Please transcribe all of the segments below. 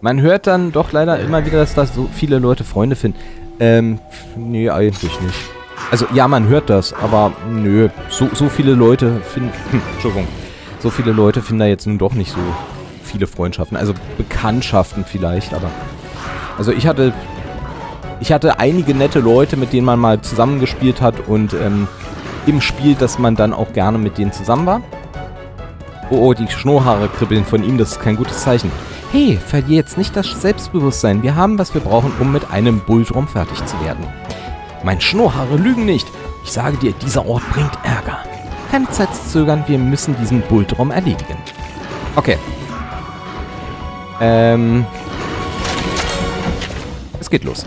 Man hört dann doch leider immer wieder, dass da so viele Leute Freunde finden. Ähm, nee, eigentlich nicht. Also, ja, man hört das, aber nö, so, so viele Leute finden, hm, Entschuldigung, so viele Leute finden da jetzt nun doch nicht so viele Freundschaften. Also Bekanntschaften vielleicht, aber... Also ich hatte... Ich hatte einige nette Leute, mit denen man mal zusammengespielt hat und ähm, im Spiel, dass man dann auch gerne mit denen zusammen war. Oh, oh, die Schnurrhaare kribbeln von ihm, das ist kein gutes Zeichen. Hey, verlier jetzt nicht das Selbstbewusstsein. Wir haben, was wir brauchen, um mit einem Bulldrum fertig zu werden. Mein Schnurrhaare lügen nicht. Ich sage dir, dieser Ort bringt Ärger. Keine Zeit zu zögern, wir müssen diesen Bulldrum erledigen. Okay. Ähm. Es geht los.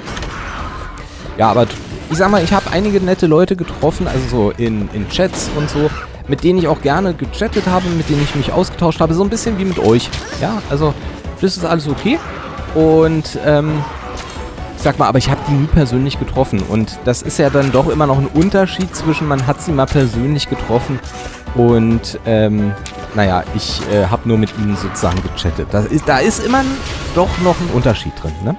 Ja, aber ich sag mal, ich habe einige nette Leute getroffen, also so in, in Chats und so, mit denen ich auch gerne gechattet habe, mit denen ich mich ausgetauscht habe, so ein bisschen wie mit euch. Ja, also das ist alles okay. Und ähm, ich sag mal, aber ich habe die nie persönlich getroffen. Und das ist ja dann doch immer noch ein Unterschied zwischen, man hat sie mal persönlich getroffen und, ähm, naja, ich äh, habe nur mit ihnen sozusagen gechattet. Da ist, da ist immer doch noch ein Unterschied drin, ne?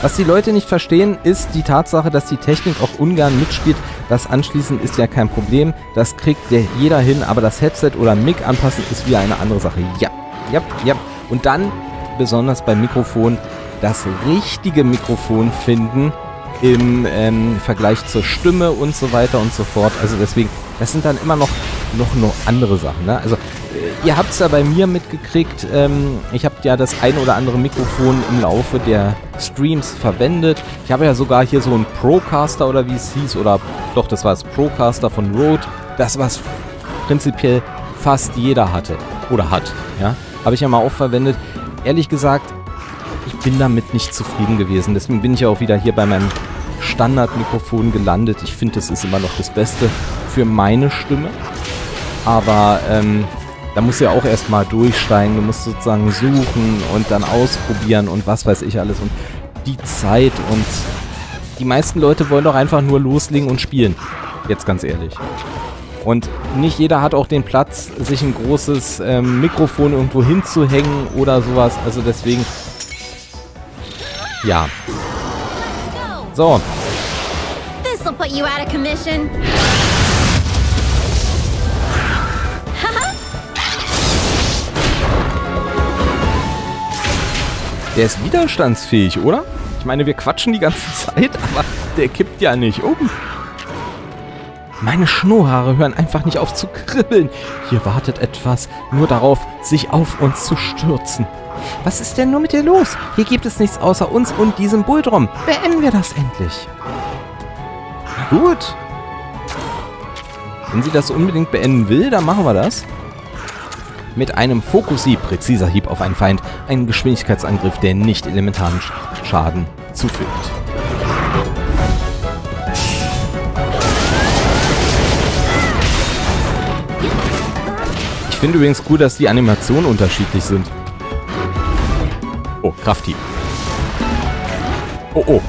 Was die Leute nicht verstehen, ist die Tatsache, dass die Technik auch ungern mitspielt. Das Anschließen ist ja kein Problem. Das kriegt der jeder hin, aber das Headset oder Mic anpassen ist wieder eine andere Sache. Ja, ja, ja. Und dann, besonders beim Mikrofon, das richtige Mikrofon finden im ähm, Vergleich zur Stimme und so weiter und so fort. Also deswegen, das sind dann immer noch, noch, noch andere Sachen. Ne? Also äh, ihr habt es ja bei mir mitgekriegt, ähm, ich habe ja das ein oder andere Mikrofon im Laufe der Streams verwendet. Ich habe ja sogar hier so einen Procaster oder wie es hieß, oder doch, das war das Procaster von Rode. Das, was prinzipiell fast jeder hatte oder hat. Ja? Habe ich ja mal auch verwendet. Ehrlich gesagt, ich bin damit nicht zufrieden gewesen. Deswegen bin ich ja auch wieder hier bei meinem Standardmikrofon gelandet. Ich finde, das ist immer noch das Beste für meine Stimme. Aber ähm, da musst du ja auch erstmal durchsteigen. Du musst sozusagen suchen und dann ausprobieren und was weiß ich alles. Und die Zeit und die meisten Leute wollen doch einfach nur loslegen und spielen. Jetzt ganz ehrlich. Und nicht jeder hat auch den Platz, sich ein großes ähm, Mikrofon irgendwo hinzuhängen oder sowas. Also deswegen ja. So. This'll put you out of commission. Der ist widerstandsfähig, oder? Ich meine, wir quatschen die ganze Zeit, aber der kippt ja nicht um. Meine Schnurrhaare hören einfach nicht auf zu kribbeln. Hier wartet etwas nur darauf, sich auf uns zu stürzen. Was ist denn nur mit dir los? Hier gibt es nichts außer uns und diesem Bulldrum. Beenden wir das endlich. Na gut. Wenn sie das unbedingt beenden will, dann machen wir das. Mit einem Fokushieb, präziser Hieb auf einen Feind, einen Geschwindigkeitsangriff, der nicht elementaren Schaden zufügt. Finde übrigens cool, dass die Animationen unterschiedlich sind. Oh, Krafthieb. Oh, oh.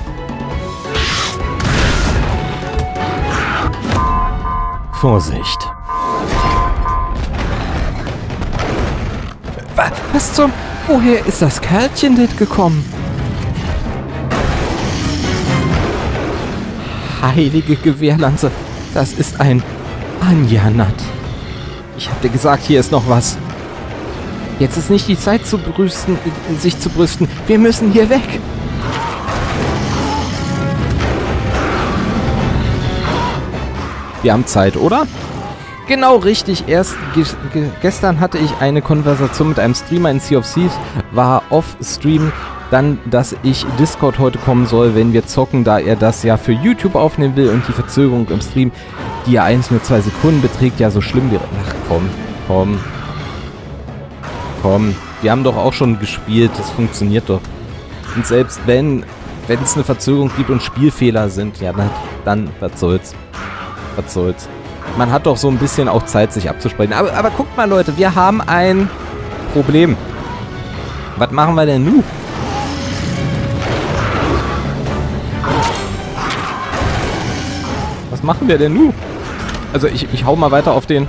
Vorsicht. Was zum... Woher ist das Kerlchen dit gekommen? Heilige Gewehrlanze. Das ist ein Anjanat. Ich hab dir gesagt, hier ist noch was. Jetzt ist nicht die Zeit zu brüsten, sich zu brüsten. Wir müssen hier weg. Wir haben Zeit, oder? Genau richtig. Erst ge ge gestern hatte ich eine Konversation mit einem Streamer in Sea of Thieves, war off-Stream. Dann, dass ich Discord heute kommen soll, wenn wir zocken, da er das ja für YouTube aufnehmen will und die Verzögerung im Stream, die ja 1 nur 2 Sekunden beträgt, ja so schlimm wäre. Ach komm, komm, komm, wir haben doch auch schon gespielt, das funktioniert doch. Und selbst wenn wenn es eine Verzögerung gibt und Spielfehler sind, ja, dann, dann was soll's. Was soll's. Man hat doch so ein bisschen auch Zeit, sich abzusprechen. Aber, aber guckt mal, Leute, wir haben ein Problem. Was machen wir denn nun? Was machen wir denn nun? Also ich, ich hau mal weiter auf den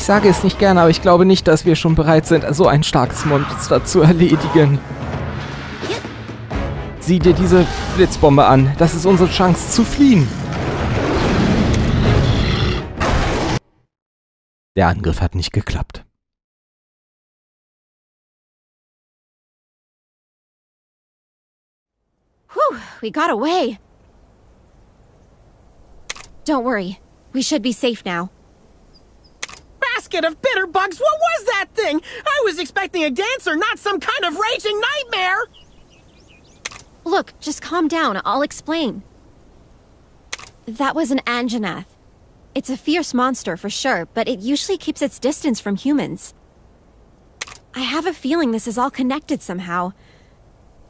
Ich sage es nicht gerne, aber ich glaube nicht, dass wir schon bereit sind, so ein starkes Monster zu erledigen. Sieh dir diese Blitzbombe an. Das ist unsere Chance zu fliehen. Der Angriff hat nicht geklappt. Whew, we got away. Don't worry. We should be safe now. Basket of bitter bugs, what was that thing? I was expecting a dancer, not some kind of raging nightmare! Look, just calm down. I'll explain. That was an Anjanath. It's a fierce monster for sure, but it usually keeps its distance from humans. I have a feeling this is all connected somehow.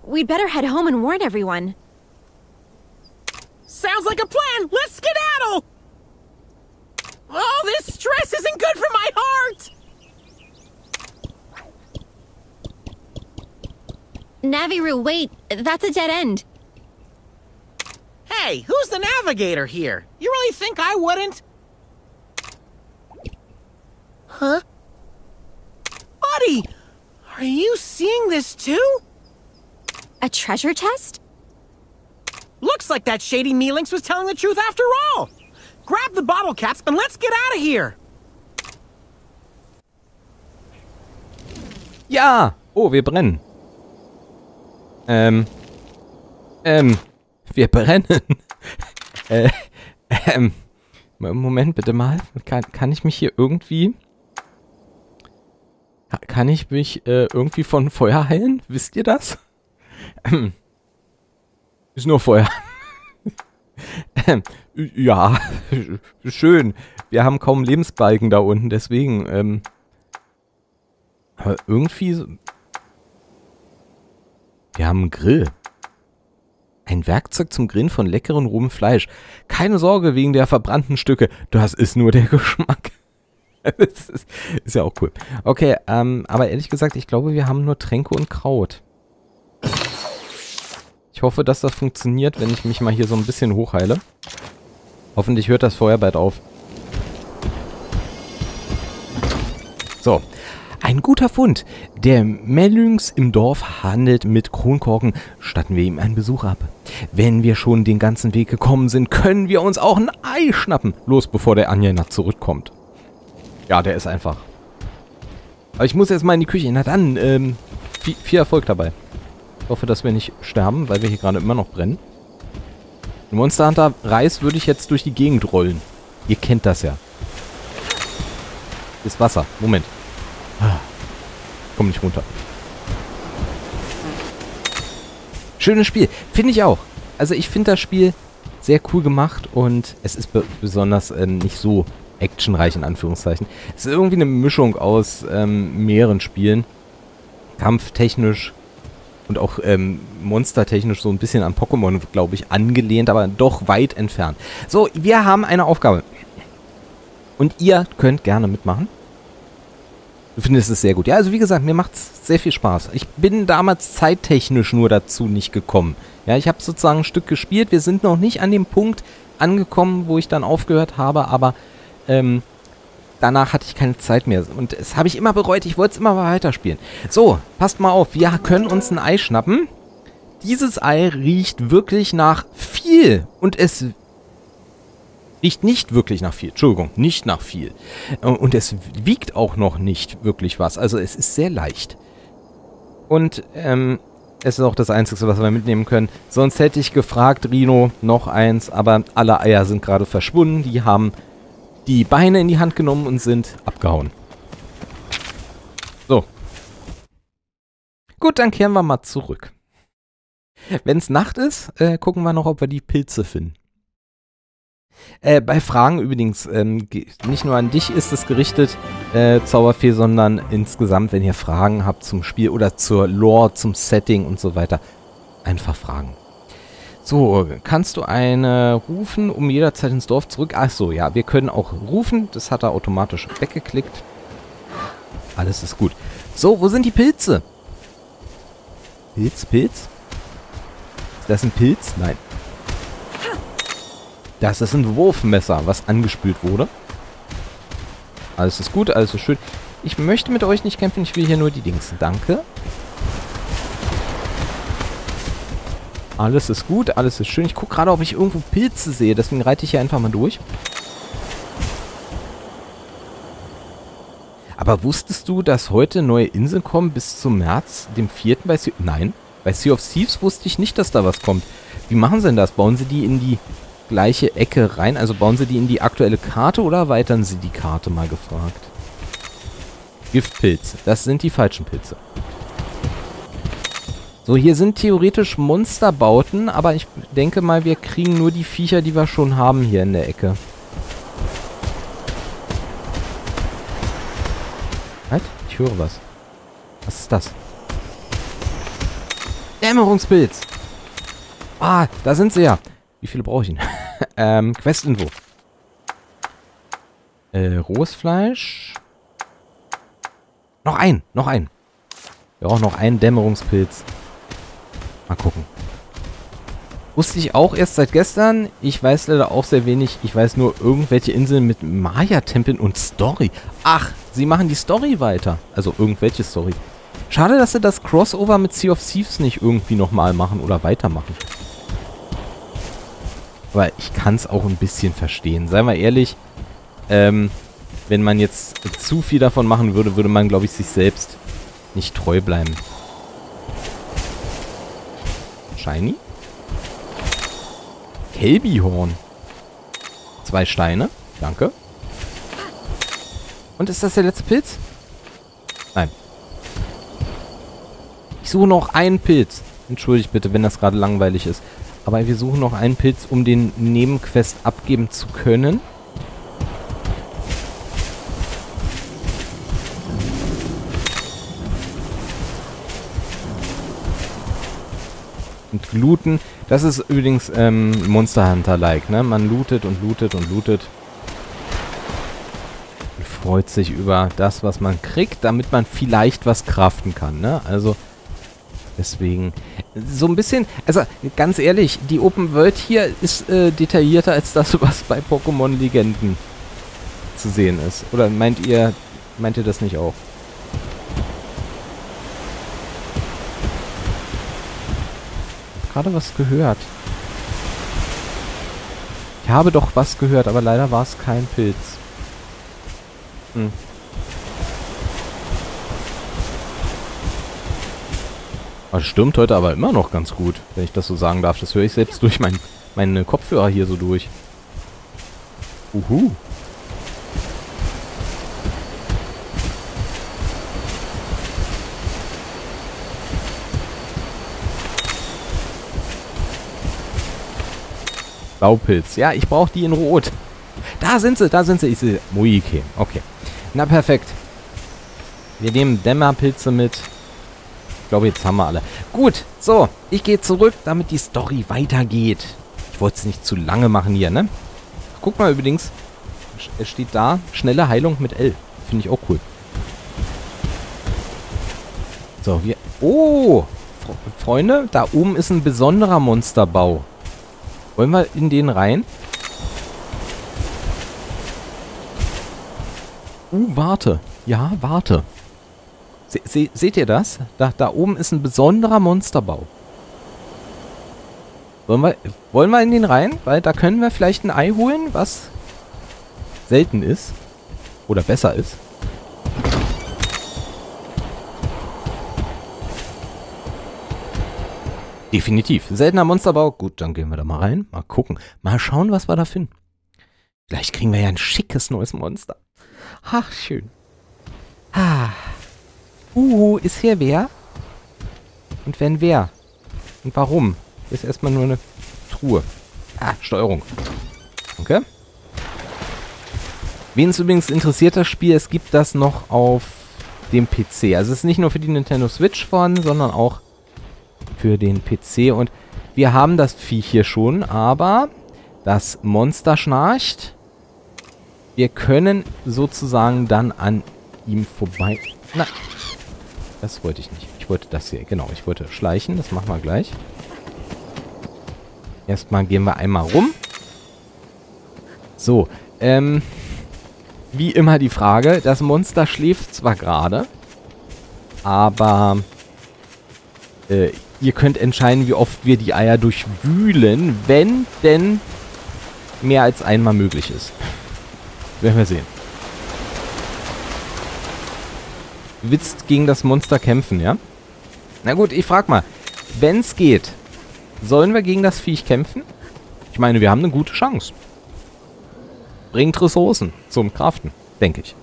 We'd better head home and warn everyone. Sounds like a plan! Let's skedaddle! Oh, this stress isn't good for my heart! Naviru, wait. That's a dead end. Hey, who's the navigator here? You really think I wouldn't? Huh? Buddy! Are you seeing this too? A treasure chest? Looks like that shady Mealinx was telling the truth after all! Grab the bottle caps and let's get out of here! Ja! Oh, wir brennen. Ähm. Ähm. Wir brennen. äh. Ähm. Moment bitte mal. Kann, kann ich mich hier irgendwie... Kann ich mich äh, irgendwie von Feuer heilen? Wisst ihr das? Ähm. Ist nur Feuer. Ähm, ja, schön. Wir haben kaum Lebensbalken da unten, deswegen, ähm, aber irgendwie, wir haben einen Grill. Ein Werkzeug zum Grillen von leckerem rohem Fleisch. Keine Sorge wegen der verbrannten Stücke. Das ist nur der Geschmack. ist, ist, ja auch cool. Okay, ähm, aber ehrlich gesagt, ich glaube, wir haben nur Tränke und Kraut. Ich hoffe, dass das funktioniert, wenn ich mich mal hier so ein bisschen hochheile. Hoffentlich hört das Feuer bald auf. So. Ein guter Fund. Der Mellüngs im Dorf handelt mit Kronkorken. Statten wir ihm einen Besuch ab. Wenn wir schon den ganzen Weg gekommen sind, können wir uns auch ein Ei schnappen. Los, bevor der Anja zurückkommt. Ja, der ist einfach. Aber ich muss jetzt mal in die Küche. Na dann, ähm, viel Erfolg dabei. Ich hoffe, dass wir nicht sterben, weil wir hier gerade immer noch brennen. Ein Monster Hunter Reis würde ich jetzt durch die Gegend rollen. Ihr kennt das ja. Ist Wasser. Moment. Komm nicht runter. Schönes Spiel. Finde ich auch. Also ich finde das Spiel sehr cool gemacht und es ist be besonders äh, nicht so actionreich in Anführungszeichen. Es ist irgendwie eine Mischung aus ähm, mehreren Spielen. Kampftechnisch und auch ähm, monstertechnisch so ein bisschen an Pokémon, glaube ich, angelehnt, aber doch weit entfernt. So, wir haben eine Aufgabe. Und ihr könnt gerne mitmachen. Du findest es sehr gut. Ja, also wie gesagt, mir macht es sehr viel Spaß. Ich bin damals zeittechnisch nur dazu nicht gekommen. Ja, ich habe sozusagen ein Stück gespielt. Wir sind noch nicht an dem Punkt angekommen, wo ich dann aufgehört habe, aber ähm, danach hatte ich keine Zeit mehr. Und das habe ich immer bereut. Ich wollte es immer weiterspielen. So, passt mal auf. Wir können uns ein Ei schnappen. Dieses Ei riecht wirklich nach viel. Und es Riecht nicht wirklich nach viel. Entschuldigung, nicht nach viel. Und es wiegt auch noch nicht wirklich was. Also es ist sehr leicht. Und ähm, es ist auch das Einzige, was wir mitnehmen können. Sonst hätte ich gefragt, Rino, noch eins. Aber alle Eier sind gerade verschwunden. Die haben die Beine in die Hand genommen und sind abgehauen. So. Gut, dann kehren wir mal zurück. Wenn es Nacht ist, äh, gucken wir noch, ob wir die Pilze finden. Äh, bei Fragen übrigens, ähm, nicht nur an dich ist es gerichtet, äh, Zauberfee, sondern insgesamt, wenn ihr Fragen habt zum Spiel oder zur Lore, zum Setting und so weiter, einfach fragen. So, kannst du eine rufen, um jederzeit ins Dorf zurück? Achso, ja, wir können auch rufen. Das hat er automatisch weggeklickt. Alles ist gut. So, wo sind die Pilze? Pilz, Pilz? Ist das ein Pilz? Nein. Das ist ein Wurfmesser, was angespült wurde. Alles ist gut, alles ist schön. Ich möchte mit euch nicht kämpfen, ich will hier nur die Dings. Danke. Alles ist gut, alles ist schön. Ich gucke gerade, ob ich irgendwo Pilze sehe. Deswegen reite ich hier einfach mal durch. Aber wusstest du, dass heute neue Inseln kommen bis zum März, dem 4. bei Sea... Nein, bei Sea of Thieves wusste ich nicht, dass da was kommt. Wie machen sie denn das? Bauen sie die in die gleiche Ecke rein? Also bauen sie die in die aktuelle Karte oder erweitern sie die Karte, mal gefragt. Giftpilz. Das sind die falschen Pilze. So, hier sind theoretisch Monsterbauten, aber ich denke mal, wir kriegen nur die Viecher, die wir schon haben hier in der Ecke. Halt, ich höre was. Was ist das? Dämmerungspilz. Ah, da sind sie ja. Wie viele brauche ich denn? ähm, Questinfo. Äh, rohes Fleisch. Noch ein, noch ein. Wir brauchen noch einen Dämmerungspilz. Mal gucken. Wusste ich auch erst seit gestern. Ich weiß leider auch sehr wenig. Ich weiß nur irgendwelche Inseln mit Maya-Tempeln und Story. Ach, sie machen die Story weiter. Also irgendwelche Story. Schade, dass sie das Crossover mit Sea of Thieves nicht irgendwie nochmal machen oder weitermachen. Aber ich kann es auch ein bisschen verstehen. Seien wir ehrlich, ähm, wenn man jetzt zu viel davon machen würde, würde man, glaube ich, sich selbst nicht treu bleiben. Shiny? Kelbihorn. Zwei Steine. Danke. Und ist das der letzte Pilz? Nein. Ich suche noch einen Pilz. Entschuldigt bitte, wenn das gerade langweilig ist. Aber wir suchen noch einen Pilz, um den Nebenquest abgeben zu können. Looten. Das ist übrigens ähm, Monster Hunter-like, ne? Man lootet und lootet und lootet. Und freut sich über das, was man kriegt, damit man vielleicht was craften kann, ne? Also, deswegen so ein bisschen, also ganz ehrlich, die Open World hier ist äh, detaillierter als das, was bei Pokémon Legenden zu sehen ist. Oder meint ihr, meint ihr das nicht auch? Gerade was gehört. Ich habe doch was gehört, aber leider war es kein Pilz. Hm. Es stürmt heute aber immer noch ganz gut, wenn ich das so sagen darf. Das höre ich selbst durch mein, meine Kopfhörer hier so durch. Uhu. Blaupilz. Ja, ich brauche die in Rot. Da sind sie, da sind sie. Ich sehe. Muike. Okay. Na, perfekt. Wir nehmen Dämmerpilze mit. Ich glaube, jetzt haben wir alle. Gut, so. Ich gehe zurück, damit die Story weitergeht. Ich wollte es nicht zu lange machen hier, ne? Guck mal übrigens. Es steht da, schnelle Heilung mit L. Finde ich auch cool. So, wir... Oh! Freunde, da oben ist ein besonderer Monsterbau. Wollen wir in den rein? Uh, warte. Ja, warte. Se se seht ihr das? Da, da oben ist ein besonderer Monsterbau. Wollen wir, wollen wir in den rein? Weil da können wir vielleicht ein Ei holen, was selten ist. Oder besser ist. Definitiv. Seltener Monsterbau. Gut, dann gehen wir da mal rein. Mal gucken. Mal schauen, was wir da finden. Vielleicht kriegen wir ja ein schickes neues Monster. Ach, schön. Ah. Uh, ist hier wer? Und wenn wer? Und warum? Ist erstmal nur eine Truhe. Ah, Steuerung. Okay. Wen es übrigens interessiert, das Spiel, es gibt das noch auf dem PC. Also es ist nicht nur für die Nintendo Switch vorhanden, sondern auch für den PC. Und wir haben das Viech hier schon, aber das Monster schnarcht. Wir können sozusagen dann an ihm vorbei... Na, das wollte ich nicht. Ich wollte das hier, genau, ich wollte schleichen. Das machen wir gleich. Erstmal gehen wir einmal rum. So, ähm... wie immer die Frage, das Monster schläft zwar gerade, aber äh, ihr könnt entscheiden, wie oft wir die Eier durchwühlen, wenn denn mehr als einmal möglich ist. Werden wir sehen. Willst gegen das Monster kämpfen, ja? Na gut, ich frag mal. Wenn es geht, sollen wir gegen das Viech kämpfen? Ich meine, wir haben eine gute Chance. Bringt Ressourcen zum Craften, denke ich.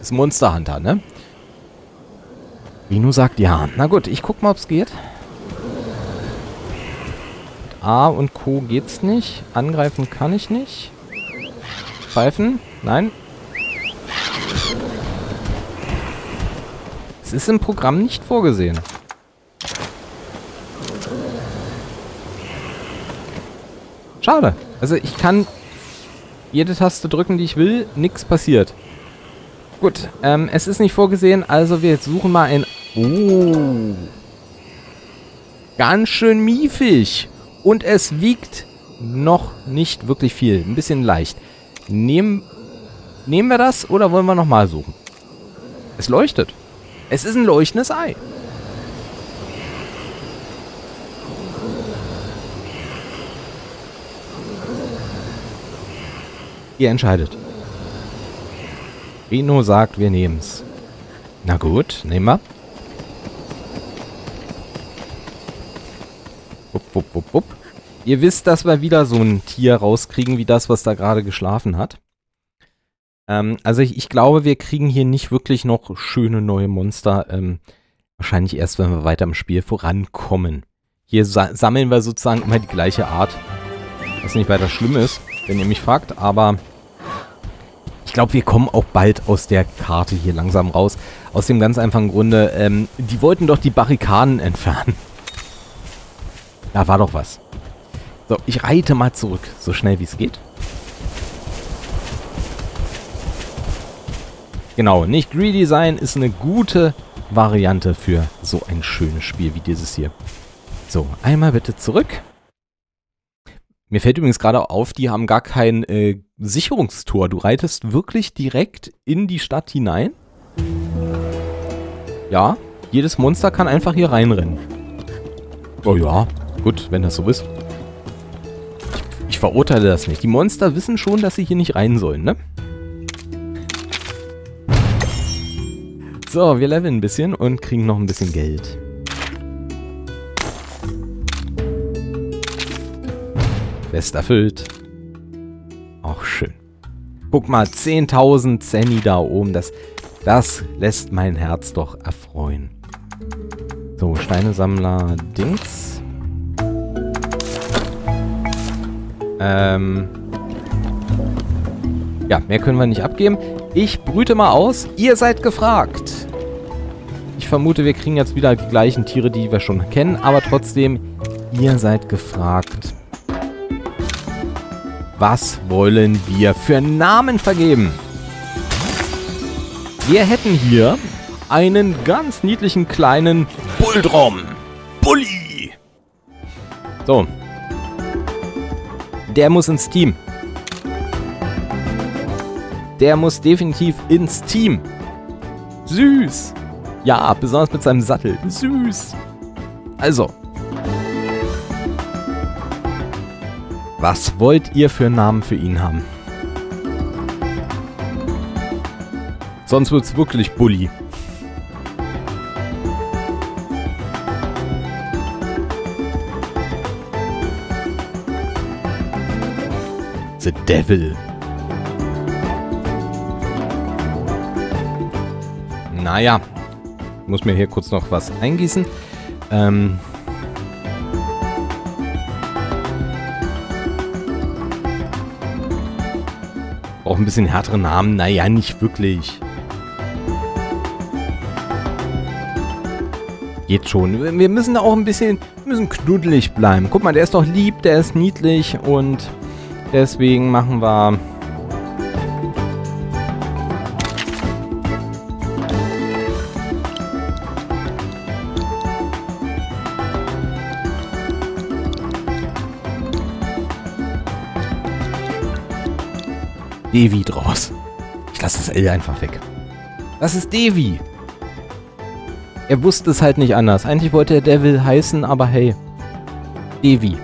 Ist Monster Hunter, ne? Rino sagt ja. Na gut, ich guck mal, ob es geht. A und Co. geht's nicht. Angreifen kann ich nicht. Pfeifen? Nein. Es ist im Programm nicht vorgesehen. Schade. Also ich kann jede Taste drücken, die ich will. Nichts passiert. Gut, ähm, es ist nicht vorgesehen, also wir suchen mal ein... Oh. Ganz schön miefig. Und es wiegt noch nicht wirklich viel. Ein bisschen leicht. Nehmen, nehmen wir das oder wollen wir nochmal suchen? Es leuchtet. Es ist ein leuchtendes Ei. Ihr entscheidet. Rino sagt, wir nehmen's. Na gut, nehmen wir. Wupp, wupp, wupp, wupp. Ihr wisst, dass wir wieder so ein Tier rauskriegen, wie das, was da gerade geschlafen hat. Ähm, also ich, ich, glaube, wir kriegen hier nicht wirklich noch schöne neue Monster. Ähm, wahrscheinlich erst, wenn wir weiter im Spiel vorankommen. Hier sa sammeln wir sozusagen immer die gleiche Art. Was nicht weiter schlimm ist wenn ihr mich fragt, aber ich glaube, wir kommen auch bald aus der Karte hier langsam raus. Aus dem ganz einfachen Grunde, ähm, die wollten doch die Barrikaden entfernen. Da war doch was. So, ich reite mal zurück, so schnell wie es geht. Genau, nicht greedy sein ist eine gute Variante für so ein schönes Spiel wie dieses hier. So, einmal bitte zurück. Mir fällt übrigens gerade auf, die haben gar kein äh, Sicherungstor. Du reitest wirklich direkt in die Stadt hinein. Ja, jedes Monster kann einfach hier reinrennen. Oh ja, gut, wenn das so ist. Verurteile das nicht. Die Monster wissen schon, dass sie hier nicht rein sollen, ne? So, wir leveln ein bisschen und kriegen noch ein bisschen Geld. Quest erfüllt. Auch schön. Guck mal, 10.000 Zenny da oben. Das, das lässt mein Herz doch erfreuen. So, Steinesammler Dings. Ähm. Ja, mehr können wir nicht abgeben. Ich brüte mal aus. Ihr seid gefragt. Ich vermute, wir kriegen jetzt wieder die gleichen Tiere, die wir schon kennen. Aber trotzdem, ihr seid gefragt. Was wollen wir für Namen vergeben? Wir hätten hier einen ganz niedlichen kleinen Bulldrom. Bully. So. Der muss ins Team. Der muss definitiv ins Team. Süß. Ja, besonders mit seinem Sattel. Süß. Also, Was wollt ihr für Namen für ihn haben? Sonst wird's wirklich Bully. Devil. Naja, muss mir hier kurz noch was eingießen. Ähm, Auch ein bisschen härtere Namen. Naja, nicht wirklich. Geht schon. Wir müssen da auch ein bisschen, müssen knuddelig bleiben. Guck mal, der ist doch lieb, der ist niedlich und deswegen machen wir Devi draus. Ich lass das L einfach weg. Das ist Devi. Er wusste es halt nicht anders. Eigentlich wollte er Devil heißen, aber hey. Devi.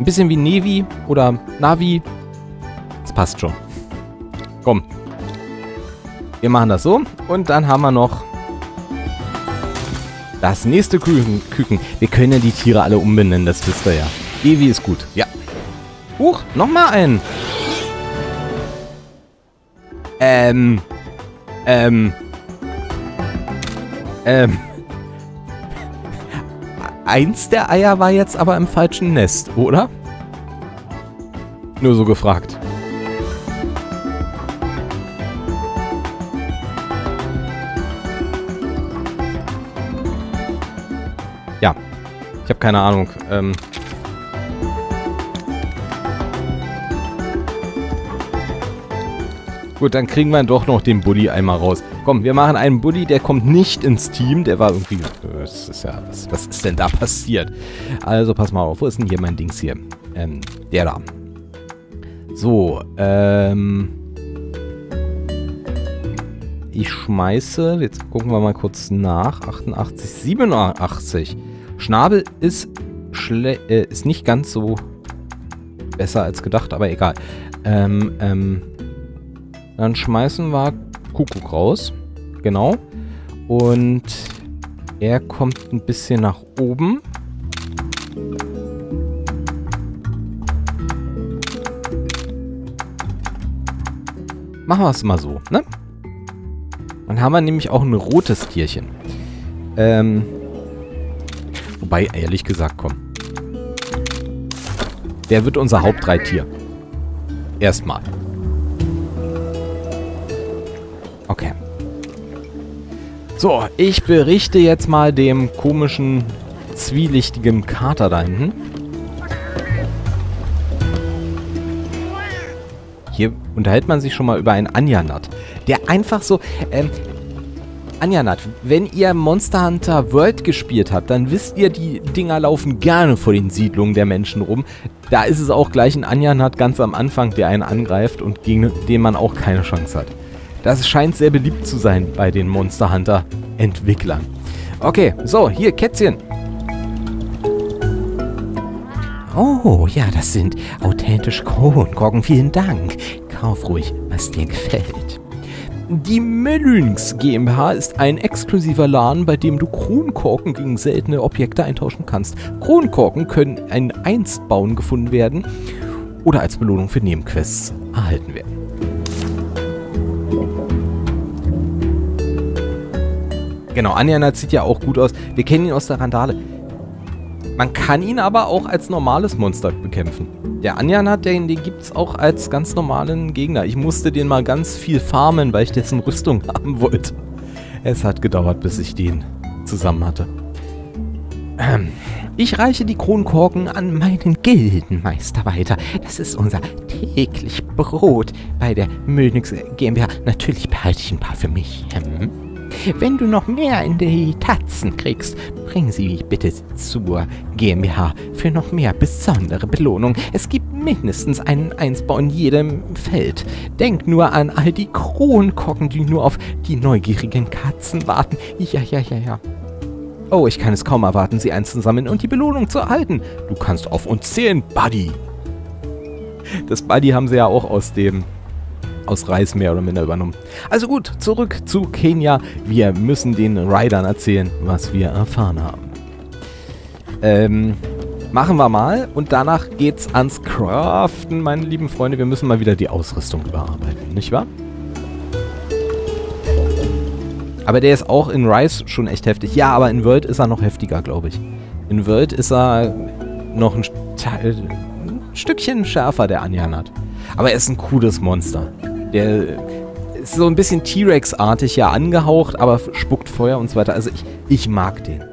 Ein bisschen wie Nevi oder Navi. Das passt schon. Komm. Wir machen das so. Und dann haben wir noch das nächste Küken. Küken. Wir können ja die Tiere alle umbenennen, das wisst ihr ja. Devi ist gut. Ja. Huch, nochmal ein. Ähm. Ähm. Ähm. Eins der Eier war jetzt aber im falschen Nest, oder? Nur so gefragt. Ja. Ich habe keine Ahnung. Ähm. Gut, dann kriegen wir doch noch den Bully einmal raus. Komm, wir machen einen Bully, der kommt nicht ins Team. Der war irgendwie... Das ist ja... Was, was ist denn da passiert? Also, pass mal auf. Wo ist denn hier mein Dings hier? Ähm, der da. So, ähm... Ich schmeiße... Jetzt gucken wir mal kurz nach. 88, 87. Schnabel ist, äh, ist nicht ganz so besser als gedacht, aber egal. Ähm, ähm... Dann schmeißen wir Kuckuck raus. Genau. Und er kommt ein bisschen nach oben. Machen wir es mal so, ne? Dann haben wir nämlich auch ein rotes Tierchen. Ähm. Wobei, ehrlich gesagt, komm. Der wird unser Hauptreittier. Erstmal. So, ich berichte jetzt mal dem komischen, zwielichtigen Kater da hinten. Hier unterhält man sich schon mal über einen Anjanat. Der einfach so... Ähm, Anjanat, wenn ihr Monster Hunter World gespielt habt, dann wisst ihr, die Dinger laufen gerne vor den Siedlungen der Menschen rum. Da ist es auch gleich ein Anjanat ganz am Anfang, der einen angreift und gegen den man auch keine Chance hat. Das scheint sehr beliebt zu sein bei den Monster Hunter Entwicklern. Okay, so, hier, Kätzchen. Oh, ja, das sind authentische Kronkorken. Vielen Dank. Kauf ruhig, was dir gefällt. Die Melynx GmbH ist ein exklusiver Laden, bei dem du Kronkorken gegen seltene Objekte eintauschen kannst. Kronkorken können in Einstbauen gefunden werden oder als Belohnung für Nebenquests erhalten werden. Genau, Anjanat sieht ja auch gut aus. Wir kennen ihn aus der Randale. Man kann ihn aber auch als normales Monster bekämpfen. Der Anjanat, den, den gibt es auch als ganz normalen Gegner. Ich musste den mal ganz viel farmen, weil ich dessen Rüstung haben wollte. Es hat gedauert, bis ich den zusammen hatte. Ähm, ich reiche die Kronkorken an meinen Gildenmeister weiter. Das ist unser täglich Brot bei der Mönix GmbH. Natürlich behalte ich ein paar für mich. Hm? Wenn du noch mehr in die Tatzen kriegst, bring sie bitte zur GmbH für noch mehr besondere Belohnung. Es gibt mindestens einen Einsbau in jedem Feld. Denk nur an all die Kronkorken, die nur auf die neugierigen Katzen warten. Ja, ja, ja, ja. Oh, ich kann es kaum erwarten, sie einzusammeln und die Belohnung zu erhalten. Du kannst auf uns zählen, Buddy. Das Buddy haben sie ja auch aus dem aus Reis mehr oder minder übernommen. Also gut, zurück zu Kenia. Wir müssen den Riders erzählen, was wir erfahren haben. Ähm, machen wir mal und danach geht's ans Craften, meine lieben Freunde. Wir müssen mal wieder die Ausrüstung überarbeiten, nicht wahr? Aber der ist auch in Rise schon echt heftig. Ja, aber in World ist er noch heftiger, glaube ich. In World ist er noch ein, ein Stückchen schärfer, der Anjan hat. Aber er ist ein cooles Monster. Der ist so ein bisschen T-Rex-artig ja angehaucht, aber spuckt Feuer und so weiter. Also ich, ich mag den.